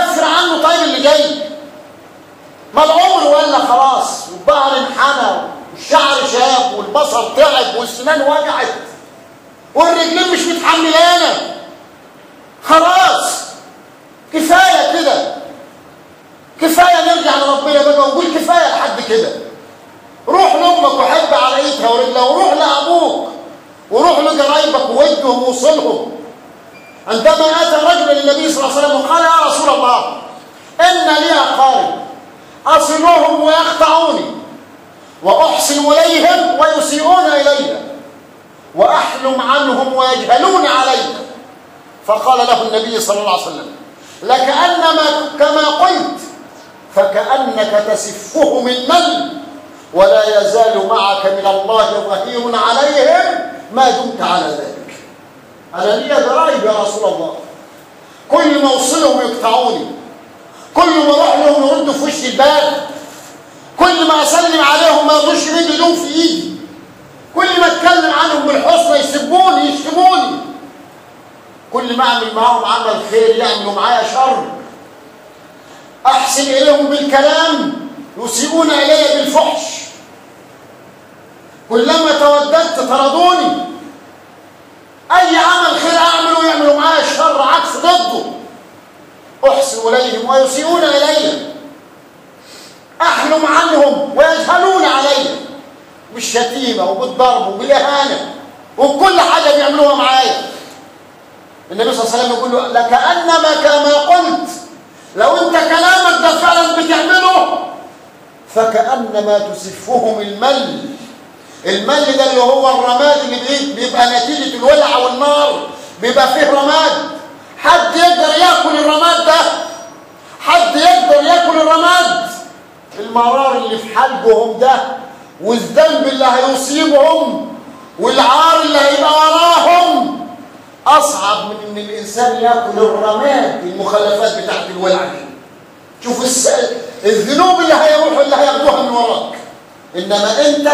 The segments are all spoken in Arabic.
كفر عنه طيب اللي جاي. ما العمر ولا خلاص والظهر انحنى والشعر شاب والبصر تعب والسنان وجعت والرجلين مش متحملانه خلاص كفاية كده. كفاية نرجع لربنا بقى ونقول كفاية لحد كده. روح لأمك وحب على ايدها ورجلها وروح لأبوك وروح لقرايبك وودهم ووصلهم عندما أتى رجل للنبي صلى الله عليه وسلم وقال يا رسول الله إن لي اقارب اصلهم ويقطعوني وأحسن إليهم ويسيئون إلي وأحلم عنهم ويجهلون علي. فقال له النبي صلى الله عليه وسلم لكأنما كما قلت فكأنك تسفهم المل ولا يزال معك من الله ظهير عليهم ما دمت على ذلك. أنا لي ضرائب يا رسول الله. كل ما اوصلهم يقطعوني. كل ما أروح لهم يردوا في وش الباب. كل ما أسلم عليهم ما يرضوش يمدوا ايدهم في إيدي. كل ما أتكلم عنهم بالحسنى يسبوني يشتموني. كل ما أعمل معاهم عمل خير يعملوا معايا شر. أحسن إليهم بالكلام يسيئون إلي بالفحش. كلما توددت طردوني اي عمل خير اعمله يعملوا معايا الشر عكس ضده. أحسن إليهم ويسيئون الي احلم عنهم ويجهلون علي بالشتيمة وبالضرب وبالإهانة وبكل حاجة بيعملوها معايا. النبي صلى الله عليه وسلم يقول له لكانما كما قلت. لو أنت كلامك ده فعلا بتعمله فكأنما تسفهم المل. المل ده اللي هو الرماد اللي بيبقى نتيجة الولع والنار بيبقى فيه رماد. حد يقدر ياكل الرماد ده؟ حد يقدر ياكل الرماد؟ المرار اللي في حلقهم ده والذنب اللي هيصيبهم والعار اللي هيبقى وراهم. أصعب من إن الإنسان ياكل الرماد المخلفات بتاعت الولع دي. شوف. الذنوب اللي هيروحوا اللي هياخدوها من وراك. إنما أنت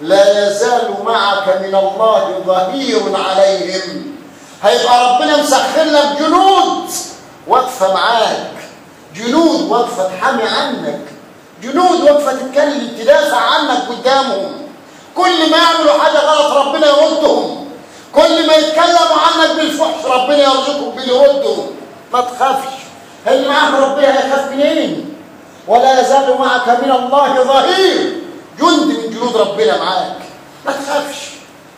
لا يزال معك من الله ظهير عليهم. هيبقى ربنا مسخر لك جنود واقفه معاك. جنود واقفه تحامي عنك. جنود واقفه تتكلم تدافع عنك قدامهم. كل ما يعملوا حاجة غلط ربنا يردهم. كل ما يتكلموا عنك بالفحش ربنا يرزقهم باليردهم ما تخافش. اللي معاك ربنا هيخاف منين؟ ولا يزال معك من الله ظهير. جند من جنود ربنا معاك. ما تخافش.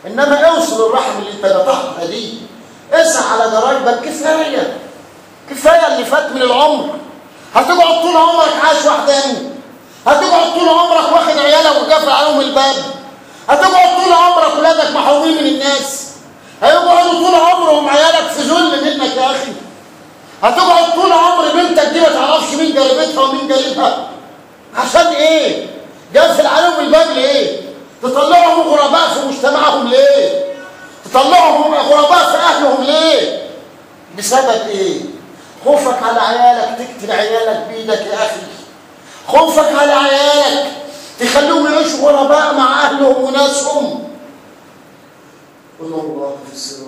إنما اوصل الرحم اللي انت قطعتها دي. اسعى على قرايبك كفاية. كفاية اللي فات من العمر. هتقعد طول عمرك عايش وحداني. هتقعد طول عمرك واخد عيالك وقافل عليهم الباب. هتقعد طول عمرك ولادك محرومين من الناس. هيقعدوا طول عمرهم عيالك في ذل منك يا أخي. هتقعد طول عمر بنتك دي ما تعرفش مين جربتها ومين جربها. عشان إيه؟ قافل عليهم الباب ليه؟ تطلعهم غرباء في مجتمعهم ليه؟ تطلعهم غرباء في اهلهم ليه؟ بسبب إيه؟ خوفك على عيالك تقتل عيالك بإيدك يا أخي. خوفك على عيالك تخليهم يعيشوا غرباء مع أهلهم وناسهم. قل الله في السر